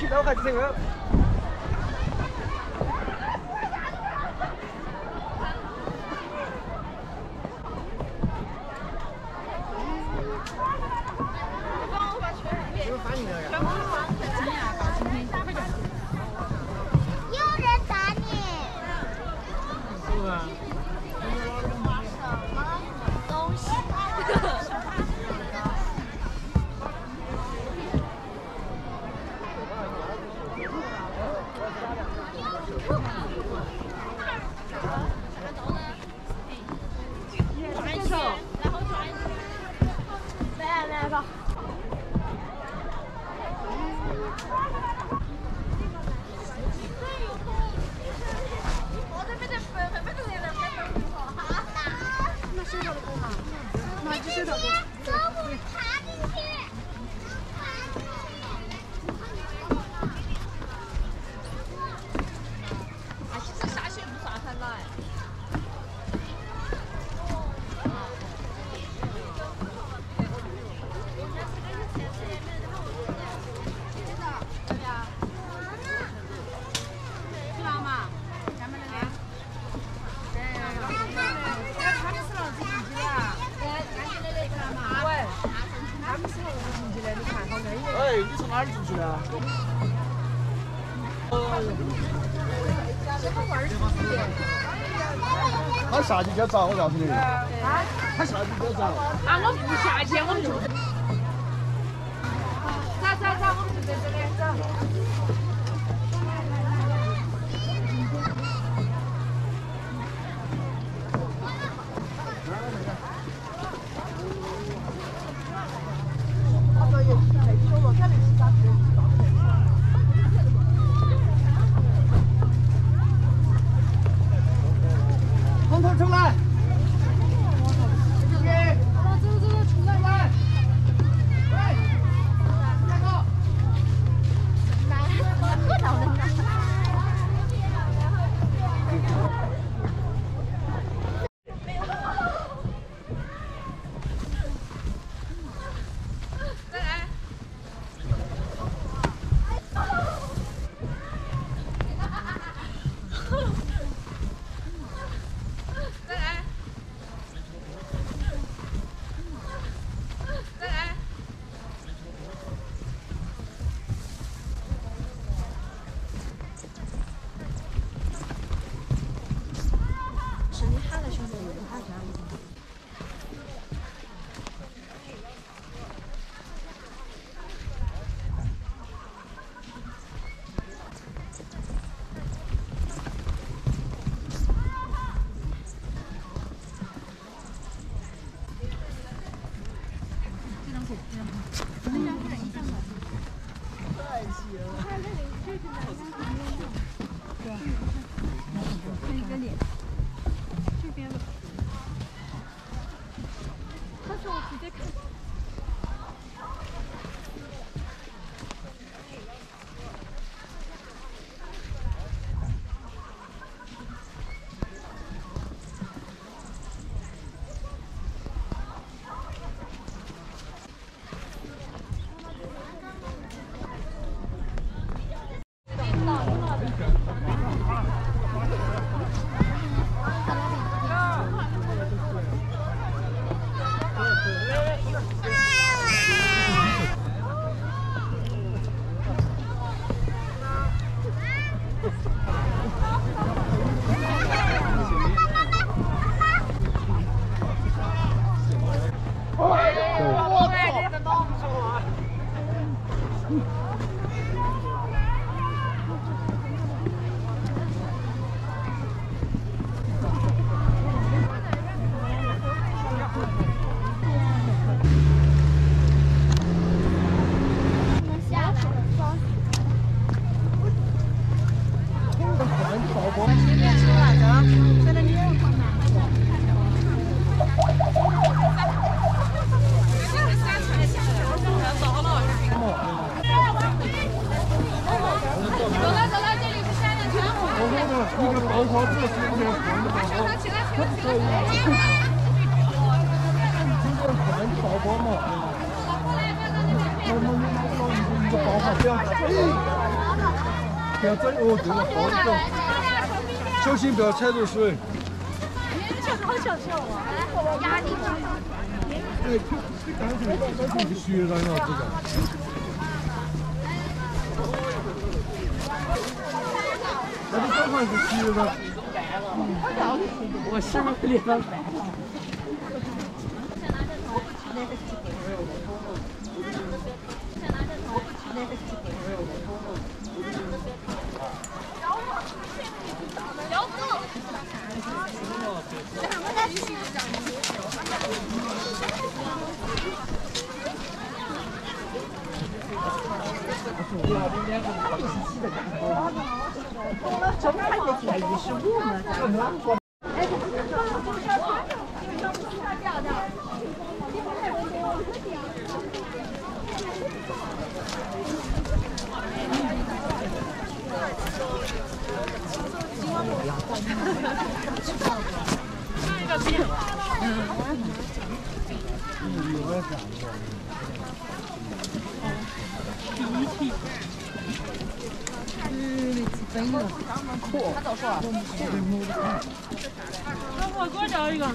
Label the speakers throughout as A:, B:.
A: คิ海ว่า 他
B: 下去就要找我告诉你，他下去就要找
A: 啊！我不下去，我们就。太气了！太累了，对，看一
B: 个脸。你再看。嗯。小心不要踩住水小心不要踩住水
C: 好小心哦来我压力吗
B: 来来来那你早上是雪上。
A: 我上不 só não vai ter que ir de chuva.
D: 正看得见一十五嘛。
A: 我给我叫一个。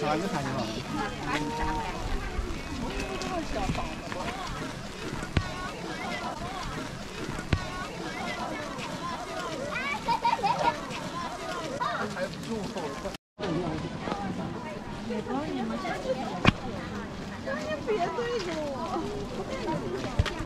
B: 啥也看见了。